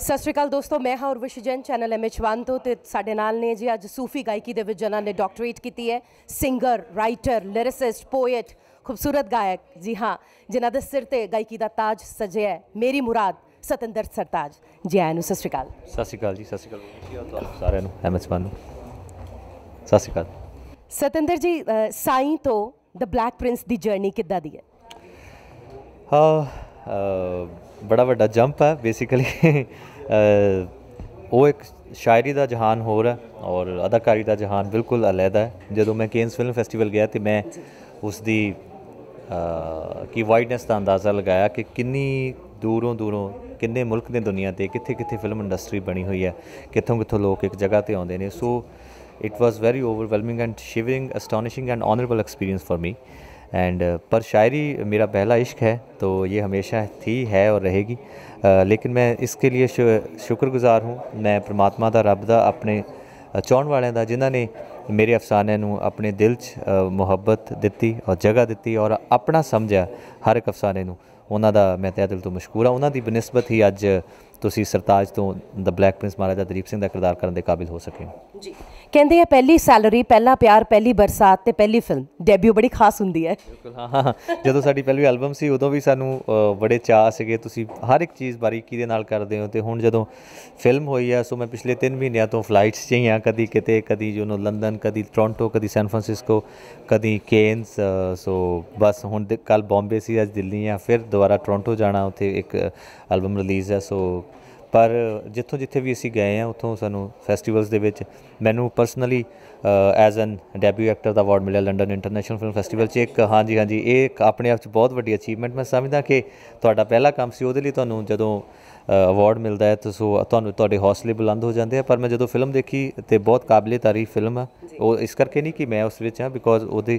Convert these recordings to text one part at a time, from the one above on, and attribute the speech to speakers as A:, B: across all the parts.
A: ਸਤਿ ਸ਼੍ਰੀ ਅਕਾਲ ਦੋਸਤੋ ਮੈਂ ਹਾਂ ਉਰਵਸ਼ ਜੈਨ ਚੈਨਲ ਐਮਐਚ1 ਤੋਂ ਤੇ ਸਾਡੇ ਨਾਲ ਨੇ ਜੀ ਅੱਜ ਸੂਫੀ ਗਾਇਕੀ ਦੇ ਵਿੱਚ ਜਿਨ੍ਹਾਂ ਨੇ ਡਾਕਟਰੇਟ ਕੀਤੀ ਹੈ ਸਿੰਗਰ ਰਾਈਟਰ ਲਿਰਿਸਿਸਟ ਪੋਇਟ ਖੂਬਸੂਰਤ ਗਾਇਕ ਜੀ ਹਾਂ ਜਿਨ੍ਹਾਂ ਦੇ ਸਿਰ ਤੇ ਗਾਇਕੀ ਦਾ ਤਾਜ ਸਜਿਆ ਹੈ। ਮੇਰੀ ਮੁਰਾਦ ਸਤਿੰਦਰ ਸਰਤਾਜ ਜੀ ਆਇਆਂ ਨੂੰ ਸਤਿ ਸ਼੍ਰੀ ਅਕਾਲ।
B: ਸਤਿ ਸ਼੍ਰੀ ਅਕਾਲ ਜੀ ਸਤਿ ਸ਼੍ਰੀ ਅਕਾਲ। ਸਾਰਿਆਂ ਨੂੰ ਐਮਐਸ1 ਨੂੰ? ਸਤਿ ਸ਼੍ਰੀ ਅਕਾਲ।
A: ਸਤਿੰਦਰ ਜੀ ਸਾਈਂ ਤੋਂ ਦ ਬਲੈਕ ਪ੍ਰਿੰਸ ਦੀ ਜਰਨੀ ਕਿੱਦਾਂ ਦੀ ਹੈ?
B: ਹਾਂ ਬੜਾ ਵੱਡਾ ਜੰਪ ਹੈ ਬੇਸਿਕਲੀ ਉਹ ਇੱਕ ਸ਼ਾਇਰੀ ਦਾ ਜਹਾਨ ਹੋਰ ਹੈ ਔਰ ਅਦਾਕਾਰੀ ਦਾ ਜਹਾਨ ਬਿਲਕੁਲ ਅਲੱਗਾ ਹੈ। ਜਦੋਂ ਮੈਂ ਕੇਨਸ ਫਿਲਮ ਫੈਸਟੀਵਲ ਗਿਆ ਤੇ ਮੈਂ ਉਸ ਦੀ ਕੀ ਵਾਈਡਨੈਸ ਦਾ ਅੰਦਾਜ਼ਾ ਲਗਾਇਆ ਕਿ ਕਿੰਨੀ ਦੂਰੋਂ ਦੂਰੋਂ ਕਿੰਨੇ ਮੁਲਕ ਦੇ ਦੁਨੀਆ ਤੇ ਕਿੱਥੇ ਕਿੱਥੇ ਫਿਲਮ ਇੰਡਸਟਰੀ ਬਣੀ ਹੋਈ ਹੈ, ਕਿੱਥੋਂ ਕਿੱਥੋਂ ਲੋਕ ਇੱਕ ਜਗ੍ਹਾ ਤੇ ਆਉਂਦੇ ਨੇ। So it was very overwhelming and shivering astonishing and honourable experience for me and पर शायरी मेरा पहला इश्क है तो ये हमेशा थी है और रहेगी अ, लेकिन मैं इसके लिए शु, शुक्रगुजार हूँ मैं परमात्मा ਦਾ ਰੱਬ ਦਾ ਆਪਣੇ ਅ, ਚਾਹੁਣ ਵਾਲਿਆਂ ਦਾ ਜਿਨ੍ਹਾਂ ਨੇ ਮੇਰੇ ਅਫਸਾਨਿਆਂ ਨੂੰ ਆਪਣੇ ਦਿਲ 'ਚ ਅ, ਮੁਹੱਬਤ ਦਿੱਤੀ ਔਰ ਜਗ੍ਹਾ ਦਿੱਤੀ ਔਰ ਆਪਣਾ ਸਮਝਿਆ ਹਰ ਇੱਕ ਅਫਸਾਨੇ ਨੂੰ ਉਹਨਾਂ ਦਾ ਮੈਂ ਤਹਿ ਦਿਲ ਤੋਂ ਮਸ਼ਕੂਰ ਹਾਂ ਉਹਨਾਂ ਦੀ ਬਨਿਸਬਤ ਹੀ ਅੱਜ ਤੁਸੀਂ ਸਰਤਾਜ ਤੋਂ the Black Prince Maharaja Dalip Singh ਦਾ ਕਿਰਦਾਰ ਕਰਨ ਦੇ ਕਾਬਿਲ ਹੋ ਸਕੇ ਹੋ
A: ਜੀ। ਕਹਿੰਦੇ ਆ ਪਹਿਲੀ ਸੈਲਰੀ, ਪਹਿਲਾ ਪਿਆਰ, ਪਹਿਲੀ ਬਰਸਾਤ ਤੇ ਪਹਿਲੀ ਫਿਲਮ ਡੈਬਿਊ ਬੜੀ ਖਾਸ ਹੁੰਦੀ ਹੈ।
B: ਬਿਲਕੁਲ, ਹਾਂ ਹਾਂ ਜਦੋਂ ਸਾਡੀ ਪਹਿਲੀ ਐਲਬਮ ਸੀ, ਉਦੋਂ ਵੀ ਸਾਨੂੰ ਬੜੇ ਚਾਅ ਸੀਗੇ। ਤੁਸੀਂ ਹਰ ਇੱਕ ਚੀਜ਼ ਬਾਰੀਕੀ ਦੇ ਨਾਲ ਕਰਦੇ ਹੋ? ਤੇ ਹੁਣ ਜਦੋਂ ਫਿਲਮ ਹੋਈ ਆ, ਸੋ ਮੈਂ ਪਿਛਲੇ 3 ਮਹੀਨਿਆਂ ਤੋਂ ਫਲਾਈਟਸ 'ਚ ਹੀ ਹਾਂ। ਕਦੀ ਕਿਤੇ, ਕਦੀ ਯੂ نو ਲੰਡਨ, ਕਦੀ ਟੋਰਾਂਟੋ ਕਦੀ ਸੈਨ ਫਰਾਂਸਿਸਕੋ ਕਦੀ ਕੇਨਸ ਸੋ ਬਸ ਹੁਣ ਕੱਲ ਬੰਬੇ ਸੀ, ਅੱਜ ਦਿੱਲੀ ਆ ਫਿਰ ਦੁਬਾਰਾ ਟੋਰਾਂਟੋ ਜਾਣਾ, ਉੱਥੇ ਇੱਕ ਐਲਬਮ ਰਿਲੀਜ਼ ਹੈ, ਸੋ ਪਰ ਜਿੱਥੋਂ ਜਿੱਥੇ ਵੀ ਅਸੀਂ ਗਏ ਆ ਉੱਥੋਂ ਸਾਨੂੰ ਫੈਸਟੀਵਲਸ ਦੇ ਵਿੱਚ ਮੈਨੂੰ personally as an debut actor the award ਮਿਲਿਆ ਲੰਡਨ ਇੰਟਰਨੈਸ਼ਨਲ ਫਿਲਮ ਫੈਸਟੀਵਲ 'ਚ। ਇੱਕ ਹਾਂਜੀ ਹਾਂਜੀ ਇਹ ਇੱਕ ਆਪਣੇ ਆਪ 'ਚ ਬਹੁਤ ਵੱਡੀ ਅਚੀਵਮੈਂਟ ਮੈਂ ਸਮਝਦਾ ਕਿ ਤੁਹਾਡਾ ਪਹਿਲਾ ਕੰਮ ਸੀ ਉਹਦੇ ਲਈ ਤੁਹਾਨੂੰ ਜਦੋਂ ਅਵਾਰਡ ਮਿਲਦਾ ਹੈ ਤਾਂ ਸੋ ਤੁਹਾਨੂੰ ਤੁਹਾਡੇ ਹੌਸਲੇ ਬੁਲੰਦ ਹੋ ਜਾਂਦੇ ਆ। ਪਰ ਮੈਂ ਜਦੋਂ ਫਿਲਮ ਦੇਖੀ ਤੇ ਬਹੁਤ ਕਾਬਲੇ ਤਾਰੀਫ ਫਿਲਮ ਆ ਉਹ ਇਸ ਕਰਕੇ ਨਹੀਂ ਕਿ ਮੈਂ ਉਸ ਵਿੱਚ ਹਾਂ ਬਿਕੋਜ਼ ਉਹਦੇ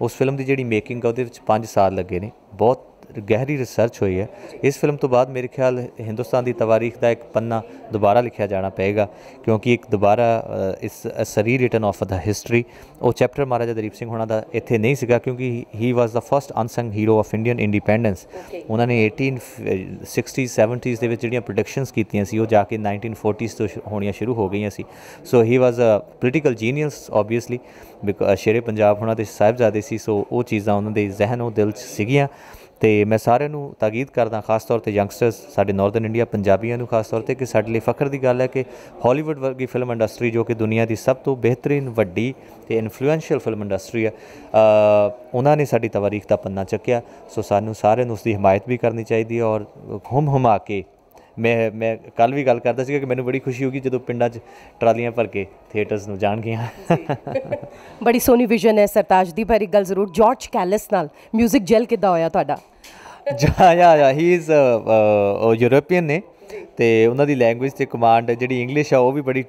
B: ਉਸ ਫਿਲਮ ਦੀ ਜਿਹੜੀ ਮੇਕਿੰਗ ਆ ਉਹਦੇ ਵਿੱਚ 5 ਸਾਲ ਲੱਗੇ ਨੇ। ਬਹੁਤ ਗਹਿਰੀ ਰਿਸਰਚ ਹੋਈ ਹੈ। ਇਸ ਫਿਲਮ ਤੋਂ ਬਾਅਦ ਮੇਰੇ ਖਿਆਲ ਹਿੰਦੁਸਤਾਨ ਦੀ ਤਵਾਰੀਖ ਦਾ ਇੱਕ ਪੰਨਾ ਦੁਬਾਰਾ ਲਿਖਿਆ ਜਾਣਾ ਪਏਗਾ ਕਿਉਂਕਿ ਇੱਕ ਦੁਬਾਰਾ is rewritten of the history ਉਹ ਚੈਪਟਰ ਮਹਾਰਾਜਾ ਦਲੀਪ ਸਿੰਘ ਹੋਣਾ ਦਾ ਇੱਥੇ ਨਹੀਂ ਸੀਗਾ ਕਿਉਂਕਿ he was the first unsung hero of Indian independence ਉਹਨਾਂ ਨੇ 1860s 70s ਦੇ ਵਿੱਚ ਜਿਹੜੀਆਂ ਪ੍ਰੋਡਕਸ਼ਨਸ ਕੀਤੀਆਂ ਸੀ ਉਹ ਜਾ ਕੇ 1940s ਤੋਂ ਹੋਣੀਆਂ ਸ਼ੁਰੂ ਹੋ ਗਈਆਂ ਸੀ। So he was a political genius obviously Shere Punjab ਹੋਣਾ ਤੇ ਸਾਹਿਬਜ਼ਾਦੇ ਸੀ ਸੋ ਉਹ ਚੀਜ਼ਾਂ ਉਹਨਾਂ ਦੇ ਜ਼ਿਹਨ ਉਹ ਦਿਲ 'ਚ ਸੀਗੀਆਂ। ਤੇ ਮੈਂ ਸਾਰਿਆਂ ਨੂੰ ਤਾਕੀਦ ਕਰਦਾ ਖਾਸ ਤੌਰ ਤੇ ਯੰਗਸਟਰਸ ਸਾਡੇ ਨਾਰਥਰਨ ਇੰਡੀਆ ਪੰਜਾਬੀਆਂ ਨੂੰ ਖਾਸ ਤੌਰ ਤੇ ਕਿ ਸਾਡੇ ਲਈ ਫਖਰ ਦੀ ਗੱਲ ਹੈ ਕਿ ਹਾਲੀਵੁੱਡ ਵਰਗੀ ਫਿਲਮ ਇੰਡਸਟਰੀ ਜੋ ਕਿ ਦੁਨੀਆ ਦੀ ਸਭ ਤੋਂ ਬਿਹਤਰੀਨ, ਵੱਡੀ ਤੇ ਇਨਫਲੂਐਂਸ਼ੀਅਲ ਫਿਲਮ ਇੰਡਸਟਰੀ ਹੈ ਉਹਨਾਂ ਨੇ ਸਾਡੀ ਤਵਾਰੀਖ ਦਾ ਪੰਨਾ ਚੱਕਿਆ। ਸੋ ਸਾਨੂੰ ਸਾਰਿਆਂ ਨੂੰ ਉਸ ਦੀ ਹਮਾਇਤ ਵੀ ਕਰਨੀ ਚਾਹੀਦੀ ਹੈ ਔਰ ਹੁਮ ਹੁਮਾ ਕੇ ਮੈਂ ਮੈਂ ਕੱਲ ਵੀ ਗੱਲ ਕਰਦਾ ਸੀਗਾ ਕਿ ਮੈਨੂੰ ਬੜੀ ਖੁਸ਼ੀ ਹੋਗੀ ਜਦੋਂ ਪਿੰਡਾਂ 'ਚ ਟਰਾਲੀਆਂ ਭਰ ਕੇ ਥੀਏਟਰਸ ਨੂੰ ਜਾਣਗੀਆਂ।
A: ਬੜੀ ਸੋਹਣੀ ਵਿਜ਼ਨ ਹੈ ਸਰਤਾਜ ਦੀ ਪਰ ਇੱਕ ਗੱਲ ਜ਼ਰੂਰ ਜਾਰਜ ਕੈਲਿਸ ਨਾਲ 뮤직 ਜੈਲ ਕਿੱਦਾਂ ਹੋਇਆ ਤੁਹਾਡਾ?
B: ਜਾ ਜਾ ਜਾ ਹੀ ਇਜ਼ ਯੂਰੋਪੀਅਨ ਨੇ ਤੇ ਉਹਨਾਂ ਦੀ ਲੈਂਗੁਏਜ ਤੇ ਕਮਾਂਡ ਜਿਹੜੀ ਇੰਗਲਿਸ਼ ਆ ਉਹ ਵੀ ਬੜੀ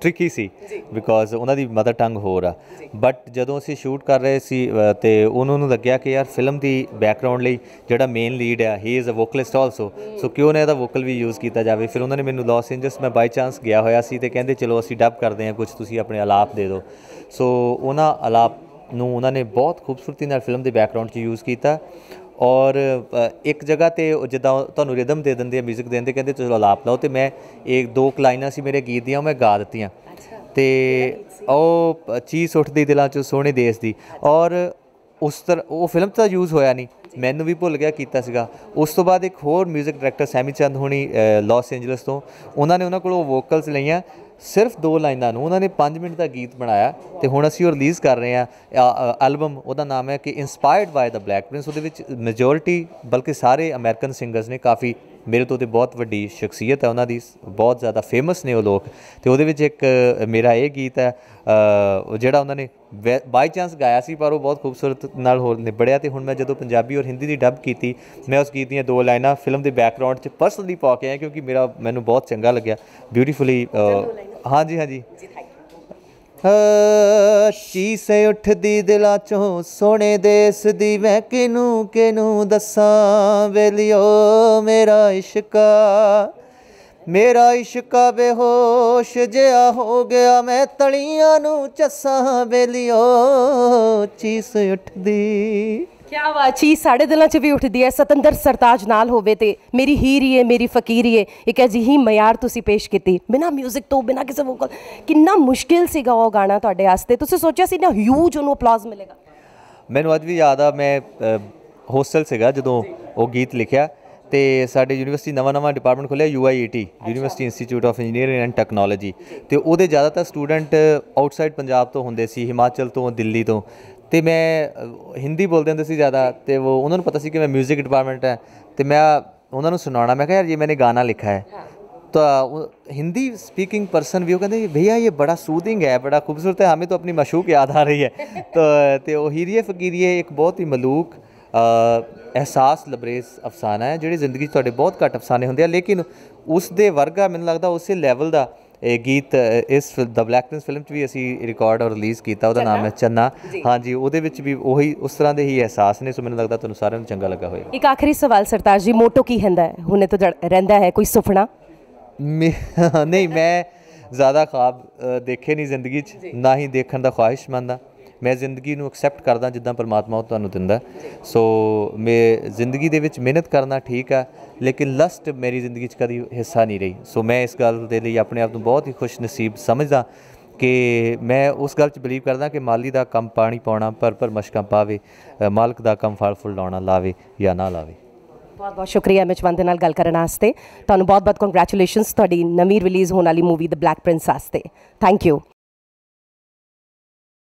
B: ਟ੍ਰਿਕੀ ਸੀ ਬਿਕੋਜ਼ ਉਹਨਾਂ ਦੀ ਮਦਰ ਟੰਗ ਹੋਰ ਆ। ਬਟ ਜਦੋਂ ਅਸੀਂ ਸ਼ੂਟ ਕਰ ਰਹੇ ਸੀ ਤੇ ਉਹਨਾਂ ਨੂੰ ਲੱਗਿਆ ਕਿ ਯਾਰ ਫਿਲਮ ਦੀ ਬੈਕਗ੍ਰਾਉਂਡ ਲਈ ਜਿਹੜਾ ਮੇਨ ਲੀਡ ਆ he is a vocalist also so ਕਿਉਂ ਨਾ ਇਹਦਾ ਵੋਕਲ ਵੀ ਯੂਜ਼ ਕੀਤਾ ਜਾਵੇ। ਫਿਰ ਉਹਨਾਂ ਨੇ ਮੈਨੂੰ ਲਾਸ ਐਂਜਲਸ ਮੈਂ ਬਾਈ ਚਾਂਸ ਗਿਆ ਹੋਇਆ ਸੀ ਤੇ ਕਹਿੰਦੇ ਚਲੋ ਅਸੀਂ ਡਬ ਕਰਦੇ ਹਾਂ ਕੁਝ ਤੁਸੀਂ ਆਪਣੇ ਆਲਾਪ ਦੇ ਦਿਓ। ਸੋ ਉਹਨਾਂ ਆਲਾਪ ਨੂੰ ਉਹਨਾਂ ਨੇ ਬਹੁਤ ਖੂਬਸੂਰਤੀ ਨਾਲ ਫਿਲਮ ਦੇ ਬੈਕਗ੍ਰਾਉਂਡ 'ਚ ਯੂਜ਼ ਕੀਤਾ। ਔਰ ਅ, ਇੱਕ ਜਗ੍ਹਾ ਤੇ ਉਹ ਜਿੱਦਾਂ ਉਹ ਤੁਹਾਨੂੰ ਰਿਦਮ ਦੇ ਦਿੰਦੇ ਆ 뮤직 ਦਿੰਦੇ ਕਹਿੰਦੇ ਚਲੋ ਆਲਾਪ ਲਾਓ ਤੇ ਮੈਂ ਇੱਕ ਦੋ ਕੁ ਲਾਈਨਾਂ ਸੀ ਮੇਰੇ ਗੀਤ ਦੀਆਂ ਉਹ ਮੈਂ ਗਾ ਦਿੱਤੀਆਂ ਤੇ ਉਹ ਪ- ਚੀਜ਼ ਉੱਠਦੀ ਦਿਲਾਂ 'ਚੋਂ ਸੋਹਣੇ ਦੇਸ਼ ਦੀ ਔਰ ਉਸ ਤਰ੍ਹਾਂ ਉਹ ਫਿਲਮ ਤਾਂ ਯੂਜ਼ ਹੋਇਆ ਨਹੀਂ ਮੈਨੂੰ ਵੀ ਭੁੱਲ ਗਿਆ ਕੀਤਾ ਸੀਗਾ ਉਸ ਤੋਂ ਬਾਅਦ ਇੱਕ ਹੋਰ 뮤직 ਡਾਇਰੈਕਟਰ ਸੈਮੀ ਚੰਦ ਹੋਣੀ ਲਾਸ ਐਂਜਲਸ ਤੋਂ ਉਹਨਾਂ ਨੇ ਉਹਨਾਂ ਕੋਲੋਂ ਵੋਕਲਸ ਲਈਆਂ ਸਿਰਫ ਦੋ ਲਾਈਨਾਂ ਨੂੰ ਉਹਨਾਂ ਨੇ 5 ਮਿੰਟ ਦਾ ਗੀਤ ਬਣਾਇਆ ਤੇ ਹੁਣ ਅਸੀਂ ਉਹ ਰਿਲੀਜ਼ ਕਰ ਰਹੇ ਆ ਐਲਬਮ। ਉਹਦਾ ਨਾਮ ਹੈ ਕਿ inspired by the Black Prince ਉਹਦੇ ਵਿੱਚ ਮੈਜੋਰਿਟੀ ਬਲਕਿ ਸਾਰੇ ਅਮਰੀਕਨ ਸਿੰਗਰਸ ਨੇ ਕਾਫੀ ਮੇਰੇ ਤੋਂ ਤੇ ਬਹੁਤ ਵੱਡੀ ਸ਼ਖਸੀਅਤ ਹੈ। ਉਹਨਾਂ ਦੀ ਬਹੁਤ ਜ਼ਿਆਦਾ ਫੇਮਸ ਨੇ ਉਹ ਲੋਕ। ਤੇ ਉਹਦੇ ਵਿੱਚ ਇੱਕ ਮੇਰਾ ਇਹ ਗੀਤ ਹੈ ਜਿਹੜਾ ਉਹਨਾਂ ਨੇ ਬਾਈ ਚਾਂਸ ਗਾਇਆ ਸੀ, ਪਰ ਉਹ ਬਹੁਤ ਖੂਬਸੂਰਤ ਨਾਲ ਹੋਰ ਨਿਬੜਿਆ ਤੇ ਹੁਣ ਮੈਂ ਜਦੋਂ ਪੰਜਾਬੀ ਔਰ ਹਿੰਦੀ ਦੀ ਡਬ ਕੀਤੀ, ਮੈਂ ਉਸ ਗੀਤ ਦੀਆਂ ਦੋ ਲਾਈਨਾਂ ਫਿਲਮ ਦੇ ਬੈਕਗ੍ਰਾਉਂਡ 'ਚ ਪਰਸਨਲੀ ਪਾ ਕੇ ਆਇਆ ਕਿਉਂਕਿ ਮੇਰਾ, ਮੈਨੂੰ ਬਹੁਤ ਚੰਗਾ ਲੱਗਿਆ। ਬਿਊਟੀਫੁਲੀ ਹਾਂਜੀ ਹਾਂਜੀ। ਚੀਸੇ ਉੱਠਦੀ ਦਿਲਾਂ ਚੋਂ ਸੋਹਣੇ ਦੇਸ ਦੀ ਮੈਂ ਕਿਨੂੰ ਕਿਨੂੰ ਦੱਸਾਂ? ਵੇਲਿਓ ਮੇਰਾ ਇਸ਼ਕਾ। ਮੇਰਾ ਇਸ਼ਕਾ ਬੇਹੋਸ਼ ਜਿਹਾ ਹੋ ਗਿਆ ਮੈਂ ਤਲੀਆਂ ਨੂੰ ਚੱਸਾਂ ਬੇਲੀਓ ਚੀਸ ਉੱਠਦੀ।
A: ਕੀ ਬਾਤ ਚੀਜ਼ ਸਾਡੇ ਦਿਲਾਂ 'ਚ ਵੀ ਉੱਠਦੀ ਹੈ ਸਤੰਦਰ ਸਰਤਾਜ ਨਾਲ ਹੋਵੇ ਤੇ ਮੇਰੀ ਹੀਰੀ ਏ ਮੇਰੀ ਫਕੀਰੀ ਏ ਇੱਕ ਅਜਿਹੀ ਮਿਆਰ ਤੁਸੀਂ ਪੇਸ਼ ਕੀਤੀ। ਬਿਨਾ 뮤직 ਤੋਂ ਬਿਨਾ ਕਿਸੇ ਵੋਕਲ ਕਿੰਨਾ ਮੁਸ਼ਕਿਲ ਸੀਗਾ ਉਹ ਗਾਣਾ ਤੁਹਾਡੇ ਵਾਸਤੇ? ਤੁਸੀਂ ਸੋਚਿਆ ਸੀ ਨਾ ਹਿਊਜ ਉਹਨੂੰ ਅਪਲਾਜ਼ ਮਿਲੇਗਾ।
B: ਮੈਨੂੰ ਅੱਜ ਵੀ ਯਾਦ ਆ ਮੈਂ ਹੋਸਟਲ ਸੀਗਾ ਜਦੋਂ ਉਹ ਗੀਤ ਲਿਖਿਆ ਤੇ ਸਾਡੇ ਯੂਨੀਵਰਸਿਟੀ ਨਵਾਂ ਨਵਾਂ ਡਿਪਾਰਟਮੈਂਟ ਖੋਲਿਆ UIET university institute of engineering and technology ਤੇ ਉਹਦੇ ਜ਼ਿਆਦਾਤਰ ਸਟੂਡੈਂਟ ਆਊਟਸਾਈਡ ਪੰਜਾਬ ਤੋਂ ਹੁੰਦੇ ਸੀ ਹਿਮਾਚਲ ਤੋਂ ਦਿੱਲੀ ਤੋਂ। ਤੇ ਮੈਂ ਹਿੰਦੀ ਬੋਲਦੇ ਹੁੰਦੇ ਸੀ ਜ਼ਿਆਦਾ ਤੇ ਉਹ ਉਹਨਾਂ ਨੂੰ ਪਤਾ ਸੀ ਕਿ ਮੈਂ 뮤직 ਡਿਪਾਰਟਮੈਂਟ ਹੈ। ਤੇ ਮੈਂ ਉਹਨਾਂ ਨੂੰ ਸੁਣਾਉਣਾ ਮੈਂ ਕਿਹਾ ਯਾਰ ਜੇ ਮੈਨੇ ਗਾਣਾ ਲਿਖਾ ਹੈ तो ਹਿੰਦੀ ਸਪੀਕਿੰਗ ਪਰਸਨ ਵੀ ਉਹ ਕਹਿੰਦੇ ਭਈਆ ਇਹ ਬੜਾ ਸੂਦਿੰਗ ਹੈ ਬੜਾ ਖੂਬਸੂਰਤ ਹੈ ਹਮੇ तो ਆਪਣੀ ਮਸ਼ੂਕ ਯਾਦ ਆ ਰਹੀ ਹੈ। तो ਉਹ ਹੀਰੀਏ ਫਕੀਰੀਏ ਇੱਕ ਬਹੁਤ ਹੀ ਮਲੂਕ ਅਹਿਸਾਸ ਲਬਰੇਜ਼ ਅਫਸਾਨਾ ਹੈ ਜਿਹੜੀ ਜ਼ਿੰਦਗੀ 'ਚ ਤੁਹਾਡੇ ਬਹੁਤ ਘੱਟ ਅਫਸਾਨੇ ਹੁੰਦੇ ਆ ਲੇਕਿਨ ਉਸ ਦੇ ਵਰਗਾ ਮੈਨੂੰ ਲੱਗਦਾ ਉਸੇ ਲੈਵਲ ਦਾ ਇਹ ਗੀਤ ਇਸ ਦ ਬਲੈਕ ਪ੍ਰਿੰਸ ਫਿਲਮ 'ਚ ਵੀ ਅਸੀਂ ਰਿਕਾਰਡ ਔਰ ਰਿਲੀਜ਼ ਕੀਤਾ ਉਹਦਾ ਨਾਮ ਹੈ ਚੰਨਾ। ਹਾਂਜੀ ਉਹਦੇ ਵਿੱਚ ਵੀ ਉਹੀ ਉਸ ਤਰ੍ਹਾਂ ਦੇ ਹੀ ਅਹਿਸਾਸ ਨੇ ਸੋ ਮੈਨੂੰ ਲੱਗਦਾ ਤੁਹਾਨੂੰ ਸਾਰਿਆਂ ਨੂੰ ਚੰਗਾ ਲੱਗਾ ਹੋਵੇਗਾ
A: ਇੱਕ ਆਖਰੀ ਸਵਾਲ ਸਰਤਾਜ ਜੀ ਮੋਟੋ ਕੀ ਹੁੰਦਾ ਹੈ? ਹੁਣੇ ਤੋਂ ਰਹਿੰਦਾ ਹੈ ਕੋਈ ਸੁਪਨਾ?
B: ਨਹੀਂ ਮੈਂ ਜ਼ਿਆਦਾ ਖਾਬ ਦੇਖੇ ਨਹੀਂ ਜ਼ਿੰਦਗੀ 'ਚ ਨਾ ਹੀ ਦੇਖਣ ਦਾ ਖੁਆਇਸ਼ਮੰਦ ਹਾਂ। ਮੈਂ ਜ਼ਿੰਦਗੀ ਨੂੰ ਐਕਸੈਪਟ ਕਰਦਾ ਜਿੱਦਾਂ ਪਰਮਾਤਮਾ ਉਹ ਤੁਹਾਨੂੰ ਦਿੰਦਾ। ਸੋ ਮੈਂ ਜ਼ਿੰਦਗੀ ਦੇ ਵਿੱਚ ਮਿਹਨਤ ਕਰਨਾ ਠੀਕ ਆ, ਲੇਕਿਨ ਲਸਟ ਮੇਰੀ ਜ਼ਿੰਦਗੀ 'ਚ ਕਦੀ ਹਿੱਸਾ ਨਹੀਂ ਰਹੀ। ਸੋ ਮੈਂ ਇਸ ਗੱਲ ਦੇ ਲਈ ਆਪਣੇ ਆਪ ਨੂੰ ਬਹੁਤ ਹੀ ਖੁਸ਼ ਨਸੀਬ ਸਮਝਦਾ ਕਿ ਮੈਂ ਉਸ ਗੱਲ 'ਚ ਬਲੀਵ ਕਰਦਾ ਕਿ ਮਾਲੀ ਦਾ ਕੰਮ ਪਾਣੀ ਪਾਉਣਾ, ਪਰ ਪਰ ਮਸ਼ਕਾਂ ਪਾਵੇ ਮਾਲਕ ਦਾ ਕੰਮ ਫਲ ਫੁੱਲ ਲਾਉਣਾ, ਲਾਵੇ ਜਾਂ ਨਾ ਲਾਵੇ।
A: ਬਹੁਤ ਬਹੁਤ ਸ਼ੁਕਰੀਆ ਮਿਚਵੰਦ ਦੇ ਨਾਲ ਗੱਲ ਕਰਨ ਵਾਸਤੇ। ਤੁਹਾਨੂੰ ਬਹੁਤ ਬਹੁਤ ਕੰਗ੍ਰੈਚੁਲੇਸ਼ਨਸ ਤੁਹਾਡੀ ਨਵੀਂ ਰਿਲੀਜ਼ ਹੋਣ ਵਾਲੀ ਮੂਵੀ ਦ ਬਲੈਕ ਪ੍ਰਿੰਸ ਵਾਸਤੇ। Thank you